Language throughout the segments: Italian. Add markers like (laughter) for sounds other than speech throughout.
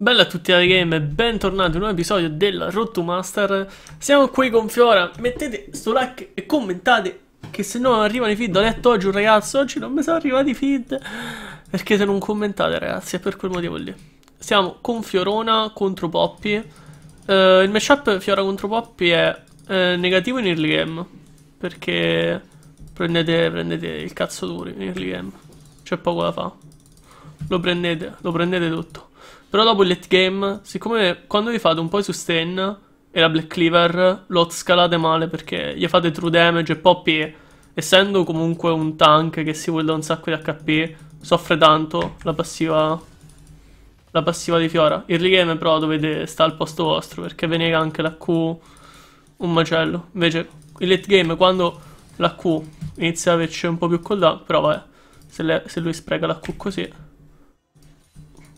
Bella a tutti la game e bentornati in un nuovo episodio della Road Master. Siamo qui con Fiora, mettete sto like e commentate che se no non arrivano i feed. Ho detto oggi un ragazzo, oggi non mi sono arrivati i feed. Perché se non commentate ragazzi, è per quel motivo lì. Siamo con Fiorona contro Poppy. Uh, Il matchup Fiora contro Poppy è uh, negativo in early game Perché prendete, prendete il cazzo duro in early game. C'è poco da fare Lo prendete, lo prendete tutto però dopo il late game, siccome quando vi fate un po' di sustain e la Black Cleaver lo scalate male perché gli fate true damage e Poppy, essendo comunque un tank che si vuole un sacco di HP, soffre tanto la passiva la passiva di Fiora. Early game però dovete stare al posto vostro perché ve nega anche la Q un macello. Invece il late game quando la Q inizia ad averci un po' più cooldown, però vabbè, se, le, se lui spreca la Q così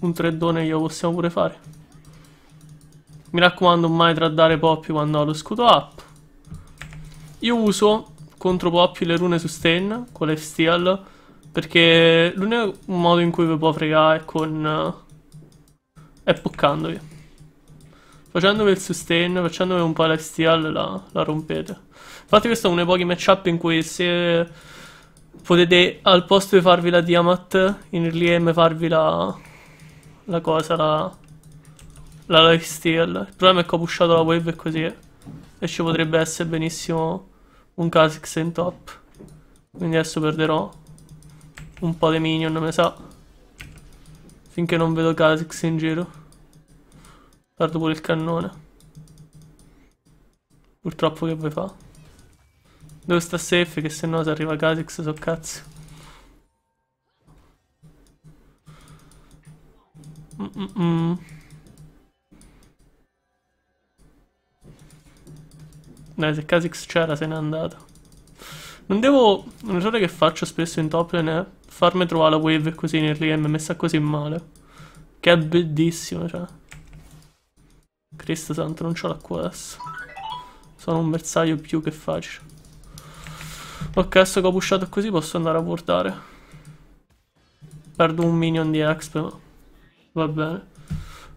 un treddone glielo possiamo pure fare. Mi raccomando mai traddare Poppy quando ho lo scudo up. Io uso contro Poppy le rune sustain con life steal perché l'unico modo in cui vi può fregare è con... È poccandovi. Facendovi il sustain, facendovi un po' life steal la, la rompete. Infatti questo è uno dei pochi matchup in cui se potete al posto di farvi la Diamat in early game farvi la la cosa, la, la lifesteal. Il problema è che ho pushato la wave e così. E ci potrebbe essere benissimo un Kha'Zix in top. Quindi adesso perderò un po' di minion, mi sa. Finché non vedo Kha'Zix in giro. Perdo pure il cannone. Purtroppo che vuoi fa? Devo stare safe che se no se arriva Kha'Zix so cazzo. Mm -mm. Dai, se Kha'Zix c'era se n'è andato. Non devo... Un errore che faccio spesso in top lane è farmi trovare la wave così nel game messa così male. Che è bellissimo, cioè. Cristo santo, non c'ho l'acqua adesso. Sono un bersaglio più che facile. Ok, adesso che ho pushato così posso andare a portare. Perdo un minion di exp, ma... Va bene.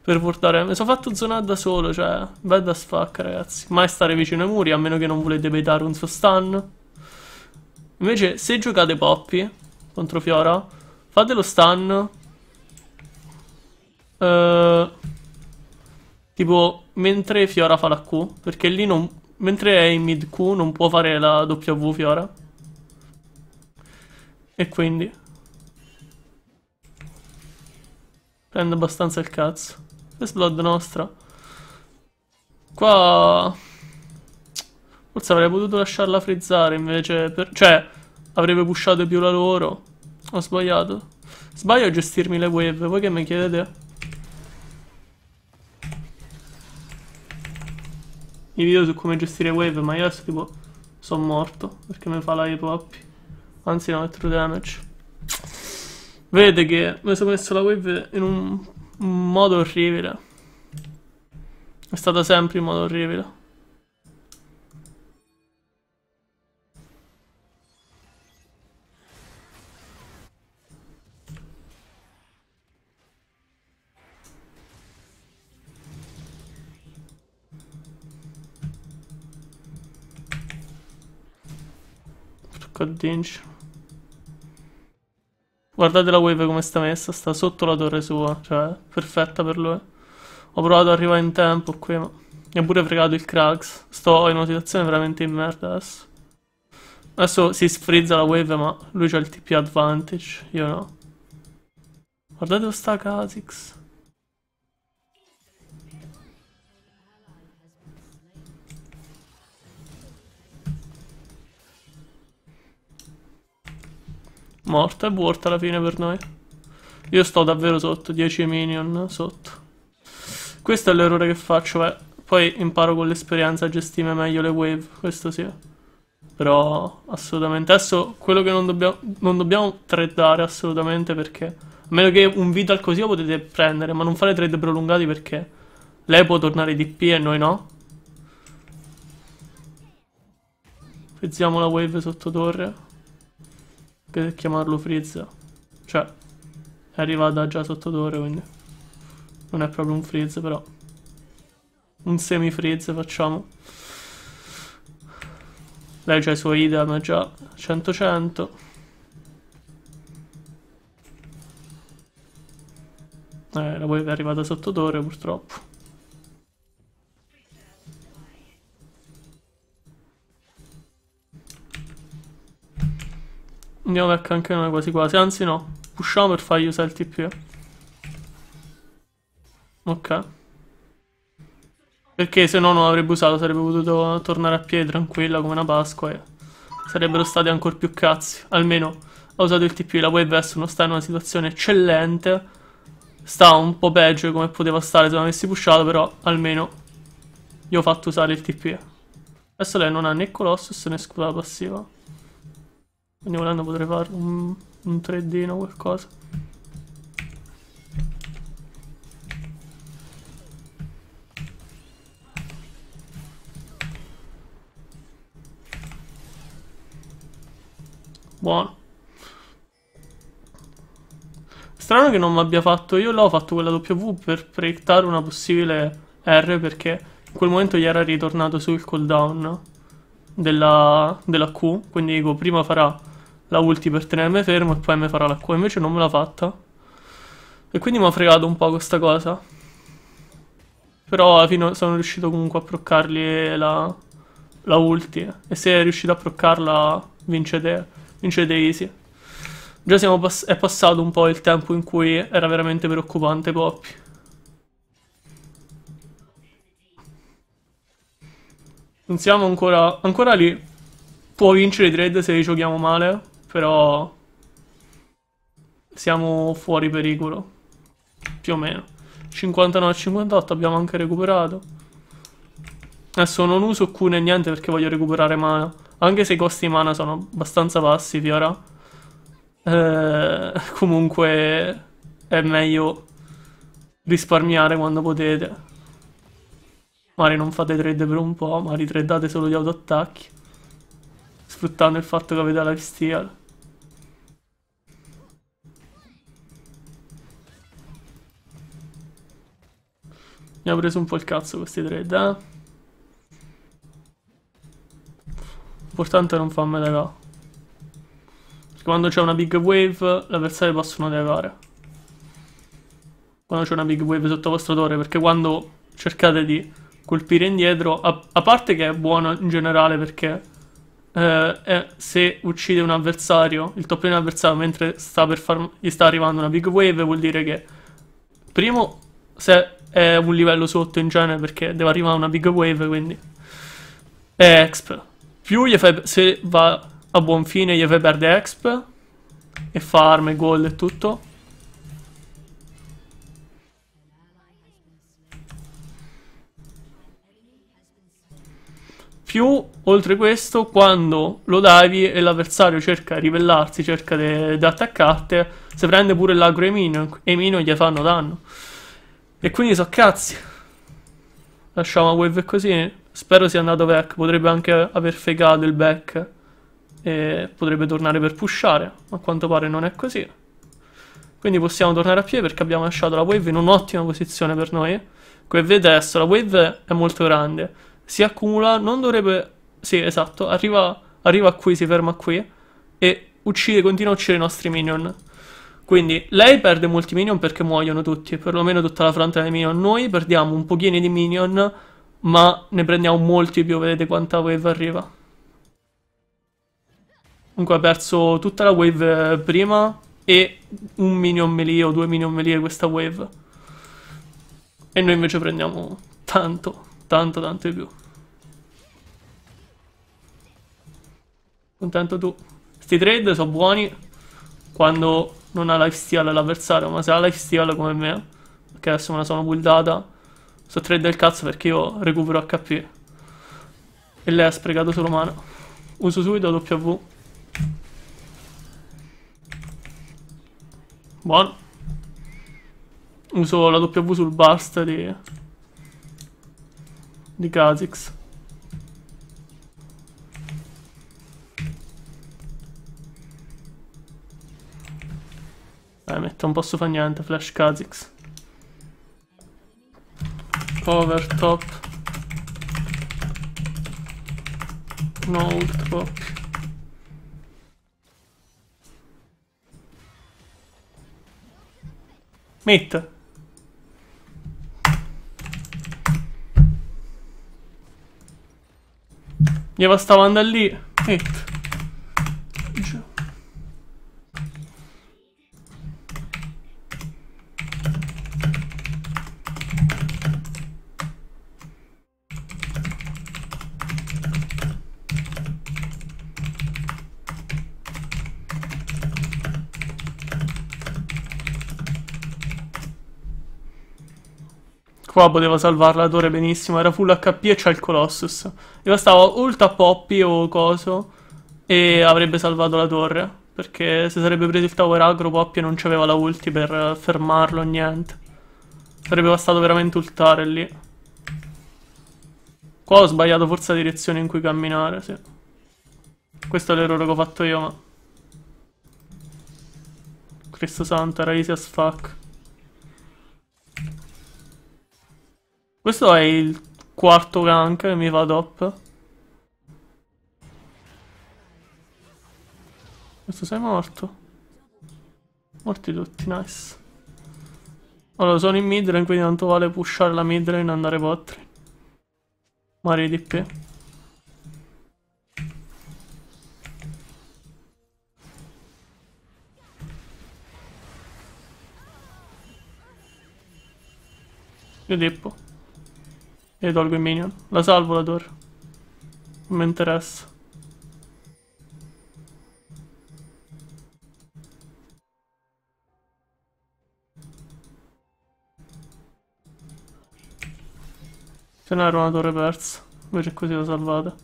Per portare... Mi sono fatto zonare da solo, cioè... As fuck, ragazzi. Mai stare vicino ai muri, a meno che non volete baitare un suo stun. Invece, se giocate Poppy contro Fiora, fate lo stun. Uh, tipo, mentre Fiora fa la Q. Perché lì non... Mentre è in mid Q non può fare la W Fiora. E quindi... Prende abbastanza il cazzo. First Blood nostra. Qua... Forse avrei potuto lasciarla frizzare invece per... Cioè, avrebbe pushato più la loro. Ho sbagliato. Sbaglio a gestirmi le wave. Voi che mi chiedete? I video su come gestire wave, ma io adesso tipo... Sono morto. Perché mi fa la hip hop. Anzi no, è true damage. Vede che mi sono messo la wave in un, modo orribile. È stata sempre in modo orribile. Porco dinci. Guardate la wave come sta messa, sta sotto la torre sua, cioè, perfetta per lui. Ho provato ad arrivare in tempo qui, ma mi ha pure fregato il Krax. Sto in una situazione veramente in merda adesso. Adesso si sfrizza la wave, ma lui c'ha il TP advantage, io no. Guardate sta Kha'Zix. Morta e worth alla fine per noi. Io sto davvero sotto, 10 minion sotto. Questo è l'errore che faccio, beh. Poi imparo con l'esperienza a gestire meglio le wave, questo sì. Però assolutamente. Adesso quello che non dobbiamo, non dobbiamo tradare assolutamente perché... A meno che un vital così lo potete prendere, ma non fare trade prolungati perché lei può tornare DP e noi no. Frizziamo la wave sotto torre che chiamarlo Frizz. Cioè, è arrivata già sotto torre, quindi... Non è proprio un freeze, però. Un semi-freeze facciamo. Lei c'ha i suoi idem già 100-100. Eh, la wave è arrivata sotto torre purtroppo. Andiamo back anche noi quasi quasi, anzi no, pushiamo per fargli usare il TP. Ok. Perché se no non avrebbe usato, sarebbe potuto tornare a piedi tranquilla come una Pasqua e sarebbero stati ancora più cazzi. Almeno ha usato il TP, la wave S non sta in una situazione eccellente. Sta un po' peggio come poteva stare se non avessi pushato, però almeno gli ho fatto usare il TP. Adesso lei non ha né Colossus né scusa passiva. Quindi volendo potrei fare un, un 3D o qualcosa. Buono. Strano che non mi abbia fatto. Io l'ho fatto quella W per proiettare una possibile R perché in quel momento gli era ritornato sul cooldown della, della Q. Quindi dico, prima farà la ulti per tenermi fermo e poi mi farà la Q. Invece non me l'ha fatta. E quindi mi ha fregato un po' questa cosa. Però alla fine sono riuscito comunque a proccargli la, la ulti. E se è riuscito a proccarla, vincete vincete easy. Già pass è passato un po' il tempo in cui era veramente preoccupante Poppy. Non siamo ancora... Ancora lì. Può vincere i trade se giochiamo male, però... Siamo fuori pericolo. Più o meno. 59-58 abbiamo anche recuperato. Adesso non uso né niente perché voglio recuperare mana. Anche se i costi mana sono abbastanza bassi Fiora. Eh, (laughs) comunque è meglio risparmiare quando potete. Magari non fate trade per un po', ma ritradate solo gli autoattacchi. Sfruttando il fatto che avete la lifesteal. Mi ha preso un po' il cazzo questi trade, eh? L'importante è non farmi legare. Perché quando c'è una big wave, gli avversari possono legare. Quando c'è una big wave sotto vostro torre, perché quando cercate di colpire indietro, a, a parte che è buono in generale perché eh, se uccide un avversario, il top lane avversario mentre sta per far, gli sta arrivando una big wave, vuol dire che primo se è un livello sotto in genere perché deve arrivare una big wave, quindi è exp più gli fai, se va a buon fine gli fai perdere exp e farm e gold e tutto. Più, oltre questo, quando lo davi e l'avversario cerca di ribellarsi, cerca di attaccarti, se prende pure l'agro e minion gli fanno danno. E quindi so cazzi. Lasciamo la wave così. Spero sia andato back. Potrebbe anche aver fegato il back. E potrebbe tornare per pushare. Ma a quanto pare non è così. Quindi possiamo tornare a piedi perché abbiamo lasciato la wave in un'ottima posizione per noi. Come vedete adesso la wave è molto grande. Si accumula, non dovrebbe... Sì, esatto. Arriva, arriva qui, si ferma qui. E uccide, continua a uccidere i nostri minion. Quindi lei perde molti minion perché muoiono tutti, perlomeno tutta la fronte dei minion. Noi perdiamo un pochino di minion ma ne prendiamo molti più, vedete quanta wave arriva. Comunque ha perso tutta la wave prima e un minion melee o due minion melee questa wave. E noi invece prendiamo tanto, tanto, tanto di più. Contento tu. Sti trade sono buoni quando non ha lifesteal l'avversario, ma se ha lifesteal come me, che adesso me la sono buildata, Sto trade del cazzo perché io recupero HP. E lei ha sprecato solo mana. Uso subito W. Buono. Uso la W sul burst di... Di Kha'Zix. Eh, metto, non posso fare niente, Flash Kha'Zix. Over top. No ult proprio. Mid. Gli bastava andare lì. Mid. Qua poteva salvare la torre benissimo, era full HP e c'ha il Colossus. Gli bastava ult a Poppy o coso e avrebbe salvato la torre. Perché se sarebbe preso il tower agro Poppy non c'aveva la ulti per fermarlo o niente. Sarebbe bastato veramente ultare lì. Qua ho sbagliato forse la direzione in cui camminare, sì. Questo è l'errore che ho fatto io, ma... Cristo santo, era easy as fuck. Questo è il quarto che mi va top. Questo sei morto. Morti tutti, nice. Allora, sono in midlane, quindi tanto vale pushare la midlane e andare potri. Mari di P. Io dippo. E tolgo i minion. La salvo la torre. Non mi interessa. Se no era una torre persa. Invece così l'ho salvata.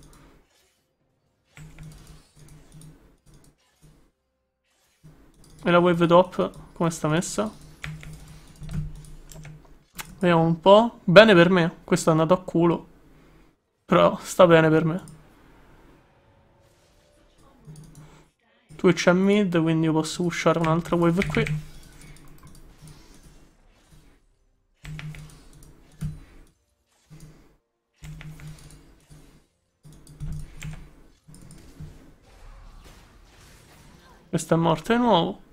E la wave top come sta messa? Vediamo un po'. Bene per me. Questo è andato a culo. Però sta bene per me. Twitch è mid, quindi io posso pushare un'altra wave qui. Questo è morto di nuovo.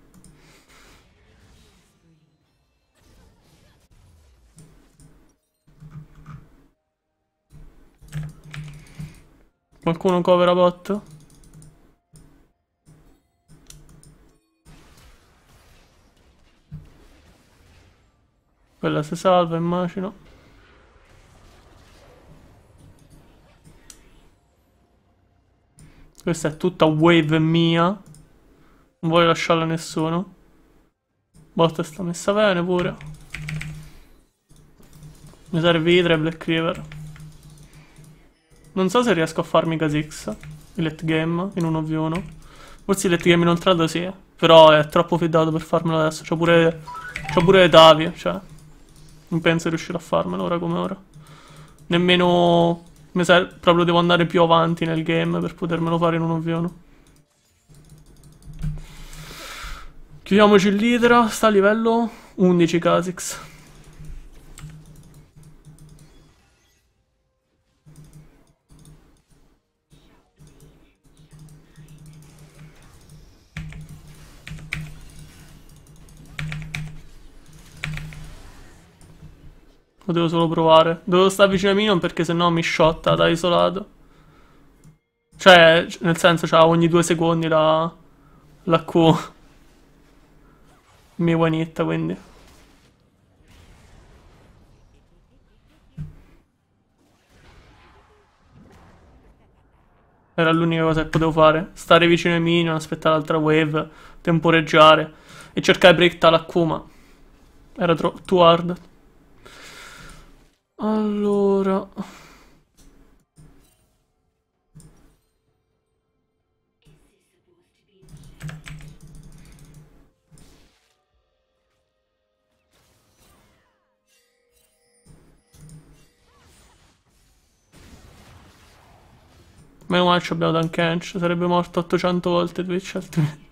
Qualcuno covera bot? Quella si salva, immagino. Questa è tutta wave mia. Non voglio lasciarla a nessuno. Bot sta messa bene pure. Mi serve Hydra e Black River. Non so se riesco a farmi Kha'Zix il late game in 1v1. Forse il late game inoltrato sì, però è troppo fidato per farmelo adesso. C'ho pure, c'ho pure Davie, cioè. Non penso di riuscire a farmelo ora come ora. Nemmeno... Mi sa, proprio devo andare più avanti nel game per potermelo fare in 1v1. Chiudiamoci l'Hydra, sta a livello 11 Kha'Zix. Lo devo solo provare. Devo stare vicino ai minion perché sennò mi shotta da isolato. Cioè, nel senso, c'ha ogni due secondi la... La Q. (laughs) Mi hit, quindi. Era l'unica cosa che potevo fare. Stare vicino ai minion, aspettare l'altra wave, temporeggiare e cercare di Q, ma era troppo hard. Allora... Meno male abbiamo Dunkench, sarebbe morto 800 volte Twitch altrimenti.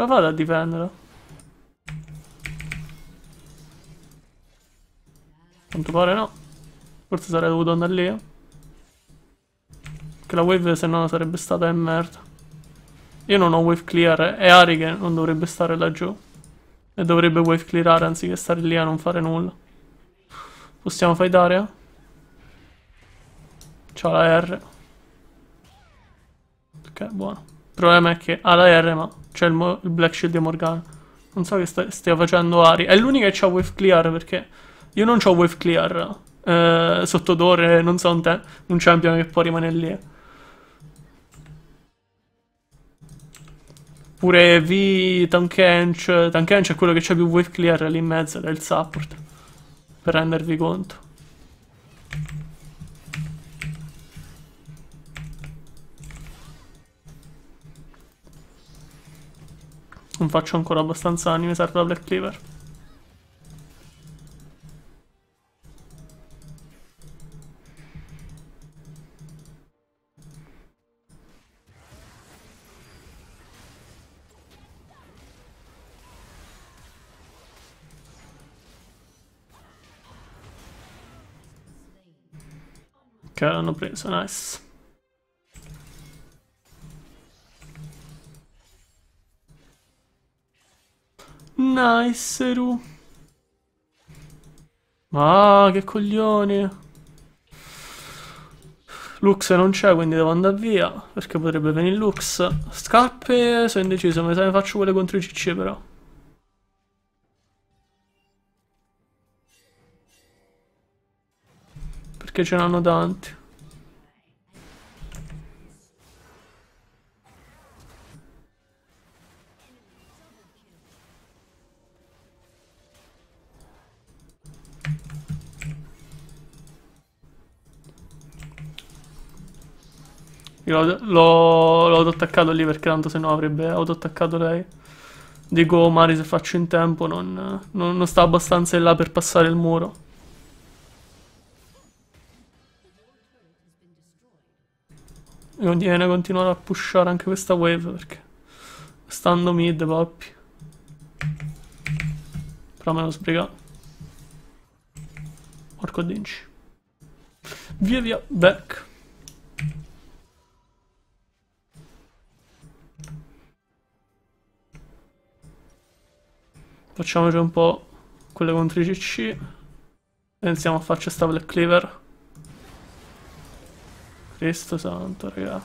Ce la fate a difenderla? Quanto pare no. Forse sarei dovuto andare lì. Che la wave se no sarebbe stata in merda. Io non ho wave clear e Ari che non dovrebbe stare laggiù. E dovrebbe wave clearare anziché stare lì a non fare nulla. Possiamo fightare? C'ha la R. Ok, buono. Il problema è che ha la R ma c'è il, il, Black Shield di Morgana. Non so che sta stia facendo Ari. È l'unica che ha wave clear perché io non ho wave clear. Eh, sotto Dore non so un, un champion che può rimanere lì. Pure V Tankench. Tankench è quello che c'ha più wave clear lì in mezzo, è il support. Per rendervi conto. Non faccio ancora abbastanza anime, serve la Black Cleaver. L'hanno preso, nice. Nice, Ru. Ah, che coglioni. Lux non c'è, quindi devo andare via. Perché potrebbe venire Lux. Scarpe, sono indeciso. Mi sa che faccio quelle contro i CC, però. Perché ce n'hanno tanti. L'ho autoattaccato lì perché tanto se no avrebbe autoattaccato lei. Dico Mari se faccio in tempo non, non, non sta abbastanza in là per passare il muro. Mi conviene continuare a pushare anche questa wave perché stando mid Poppy. Però me lo sbriga. Porco dinci. Via via, back. Facciamoci un po' quelle contro i CC. Iniziamo a farci sta Black Cleaver. Cristo santo, raga.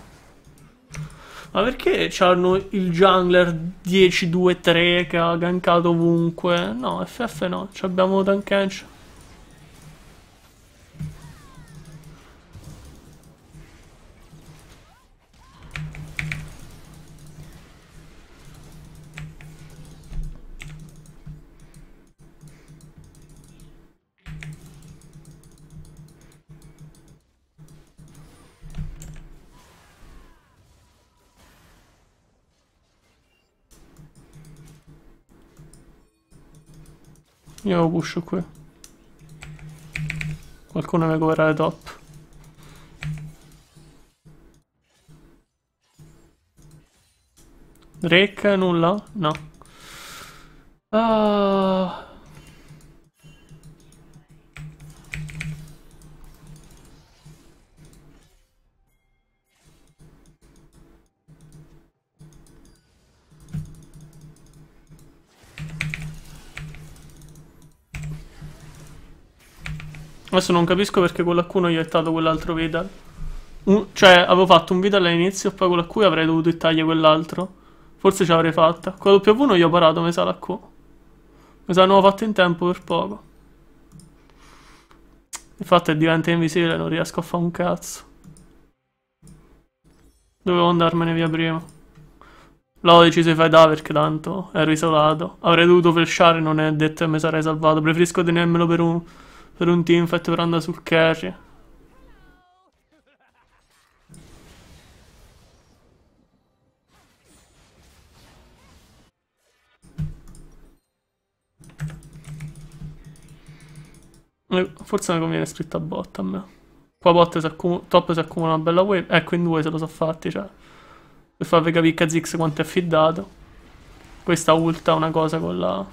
Ma perché c'hanno il jungler 10-2-3 che ha gankato ovunque? No, FF no, abbiamo Tankench. Io lo pusho qui. Qualcuno deve coverare top. Drake, nulla? No. Ah... Adesso non capisco perché con la Q non gli ho ittato quell'altro Vidal. Un, cioè, avevo fatto un Vidal all'inizio poi con la Q avrei dovuto ittagli quell'altro. Forse ce l'avrei fatta. Con la W non gli ho parato, mi sa la Q. Mi sa non ho fatto in tempo per poco. Infatti diventa invisibile, non riesco a fare un cazzo. Dovevo andarmene via prima. L'ho deciso di fare da perché tanto ero isolato. Avrei dovuto flashare, non è detto che mi sarei salvato. Preferisco tenermelo per un per un teamfight per andare sul carry. Eh, forse mi conviene scritto a bot a me. Qua bot si top si accumula una bella wave. Ecco in due se lo so fatti, cioè. Per farvi capire Kha'Zix quanto è affidato. Questa ulta una cosa con la...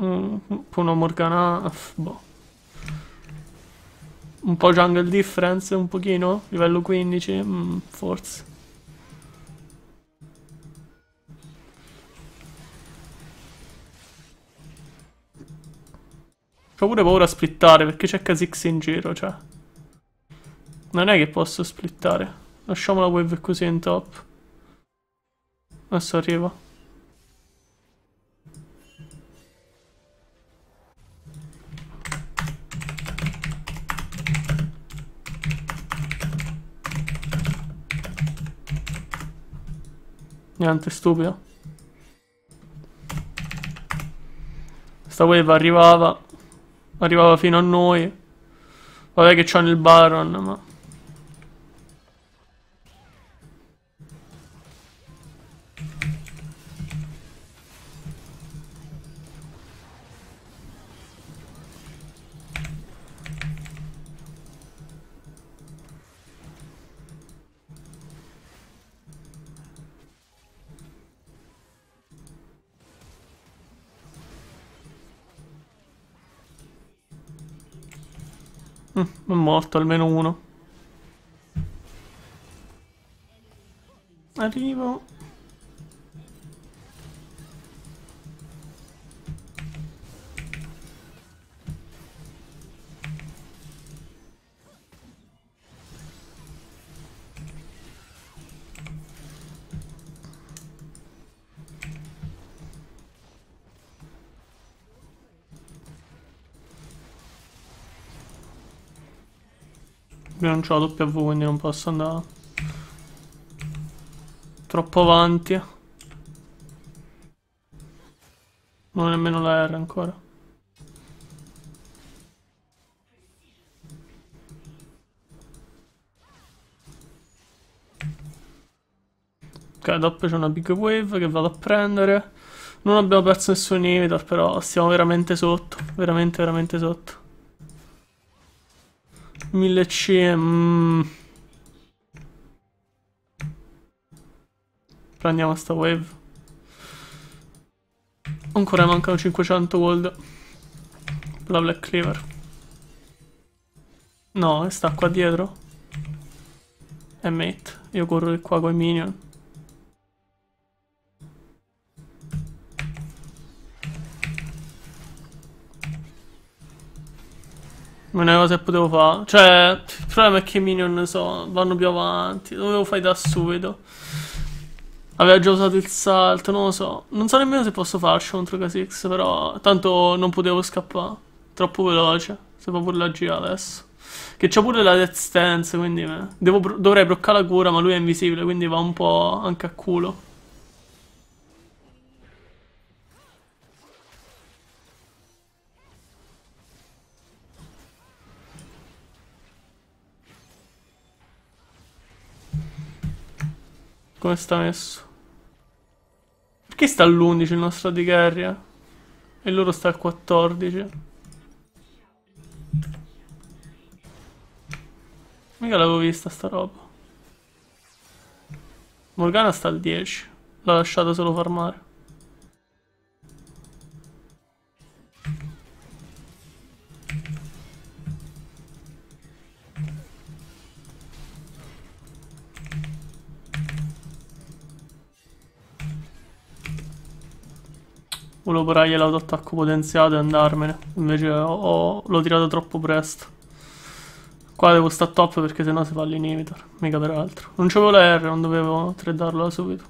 Mm, una Morgana... Boh. Un po' jungle difference, un pochino? Livello 15? Mm, forse. Ho pure paura a splittare perché c'è Kha'Zix in giro, cioè. Non è che posso splittare. Lasciamo la wave così in top. Adesso arriva. Niente, stupido. Sta wave arrivava. Arrivava fino a noi. Vabbè che c'hanno il Baron, ma... morto almeno uno. Arrivo. Io non ho la W quindi non posso andare troppo avanti. Non ho nemmeno la R ancora. Ok, dopo c'è una big wave che vado a prendere. Non abbiamo perso nessun inhibitor, però stiamo veramente sotto. Veramente, veramente sotto. 1000 C. Mm. Prendiamo sta wave. Ancora mancano 500 gold. La Black Cleaver. No, sta qua dietro. È mate. Io corro di qua con i minion. Non è una cosa che potevo fare. Cioè, il problema è che i minion so, vanno più avanti. Dovevo fare da subito. Aveva già usato il salto, non lo so. Non so nemmeno se posso farci contro Kha'Zix, però tanto non potevo scappare. Troppo veloce. Se fa pure la G adesso. Che c'ha pure la Death Stance, quindi me. Devo, dovrei bloccare la cura, ma lui è invisibile, quindi va un po' anche a culo. Come sta messo? Perché sta all'11 il nostro di Guerria? E loro sta al 14. Mica l'avevo vista sta roba. Morgana sta al 10. L'ha lasciata solo farmare. Volevo parargli l'autoattacco potenziato e andarmene. Invece l'ho tirato troppo presto. Qua devo stare top perché sennò si fa l'inhibitor. Mica per altro. Non c'avevo la R, non dovevo tradarla subito.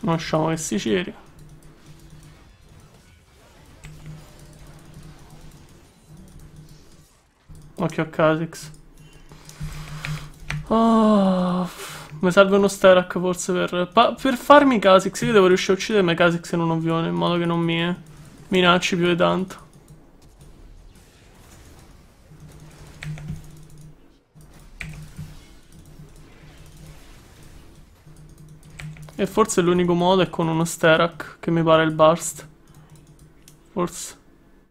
Lasciamo che si ceri. Occhio a Kha'Zix. Oh, mi serve uno Sterak forse per... per farmi Kha'Zix. Io devo riuscire a uccidermi Kha'Zix in un ovvione in modo che non mi minacci più di tanto. E forse l'unico modo è con uno Sterak, che mi pare il burst. Forse.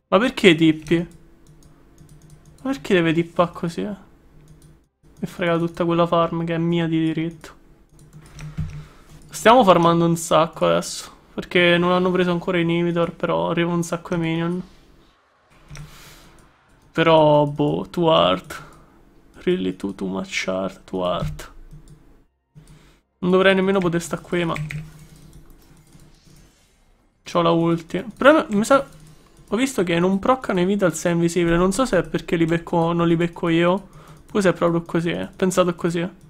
Ma perché tippi? Ma perché deve tippare così? Eh? E frega tutta quella farm che è mia di diritto. Stiamo farmando un sacco adesso. Perché non hanno preso ancora i inhibitor, però arriva un sacco di minion. Però, boh, too hard. Really too, too much hard, too hard. Non dovrei nemmeno poter stare qui, ma... C'ho la ulti. Però mi sa... Ho visto che non proccano i vital se è invisibile. Non so se è perché li becco, non li becco io. Oppure se è proprio così. Eh. Pensato così. Eh.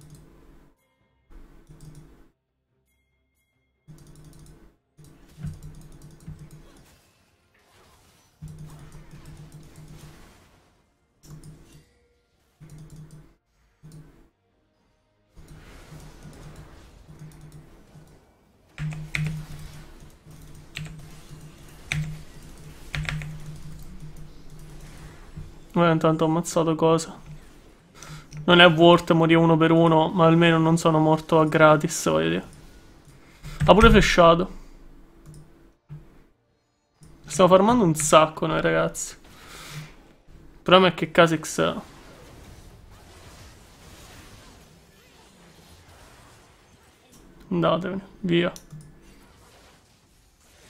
Eh, intanto ho ammazzato cosa. Non è worth morire uno per uno, ma almeno non sono morto a gratis, voglio dire. Ha pure flashato. Stiamo farmando un sacco noi ragazzi. Il problema è che Kha'Zix... Andatevene, via.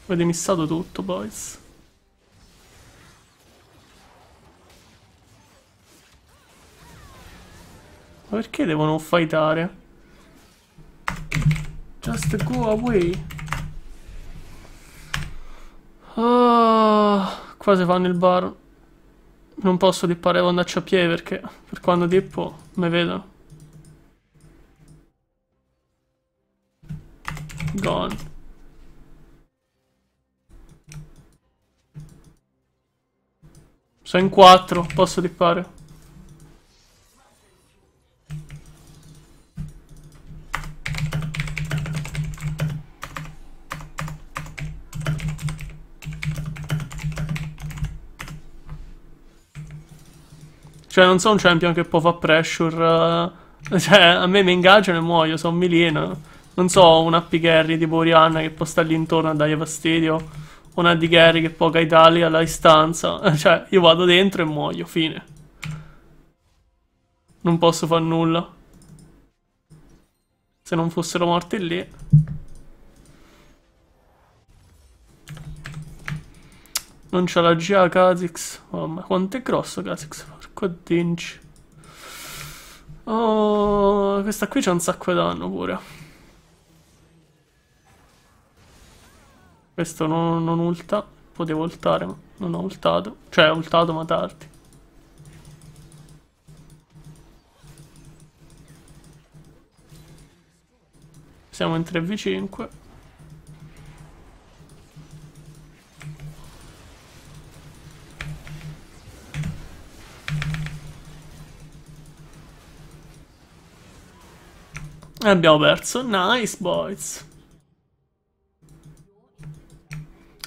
Avete missato tutto, boys. Ma perché devono fightare? Just go away. Oh, qua si fanno il bar. Non posso dippare quando a piedi perché per quando dippo mi vedono. Gone. Sono in quattro, posso dippare. Cioè, non sono un champion che può fare pressure. Uh, (laughs) cioè, a me mi ingaggiano e muoio, sono Milena. Non so un AP carry tipo Orianna che può stare lì intorno a dargli fastidio. Una AD carry che può guidarli alla distanza. (laughs) Cioè, io vado dentro e muoio, fine. Non posso fare nulla. Se non fossero morti lì. Non c'ha la GA Kha'Zix. Oh, ma quanto è grosso Kha'Zix? Dinci. Oh, questa qui c'ha un sacco di danno pure. Questo non, non ulta. Potevo ultare, ma non ho ultato. Cioè, ho ultato, ma tardi. Siamo in 3v5. Abbiamo perso. Nice, boys.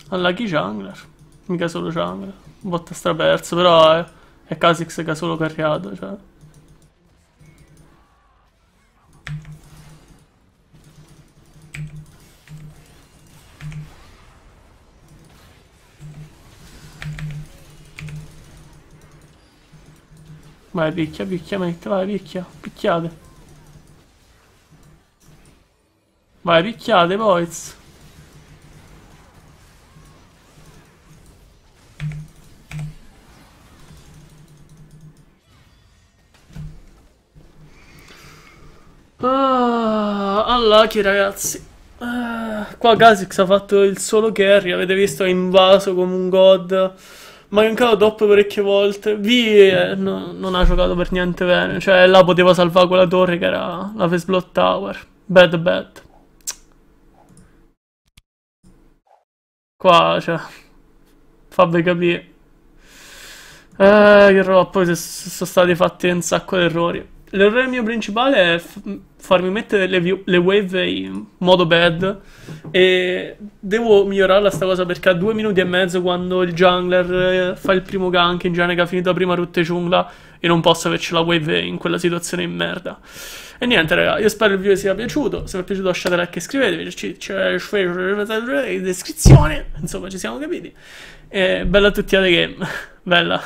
Unlucky jungler. Mica solo jungler. Un botta straperso, però è, è Kha'Zix che ha solo carriato, cioè. Vai, picchia, picchia, mette, vai, picchia, picchiate. Vai, picchiate, boys. Ah, unlucky ragazzi. Ah, qua Kha'Zix ha fatto il solo carry, avete visto, è invaso come un god. Ma mancato troppo parecchie volte. V eh, no, non ha giocato per niente bene. Cioè, là poteva salvare quella torre che era la Face Tower. Bad bad. Qua, cioè... Fabri capire. Eh, che roba, poi sono stati fatti un sacco di errori. L'errore mio principale è farmi mettere le, le wave in modo bad e devo migliorarla sta cosa perché a due minuti e mezzo quando il jungler eh, fa il primo gank in genere che ha finito la prima rotte giungla e non posso averci la wave in quella situazione in merda. E niente, raga, io spero il video vi sia piaciuto. Se vi è piaciuto lasciate like e iscrivetevi. C'è in descrizione. Insomma, ci siamo capiti. E bella a tutti alle game. Bella.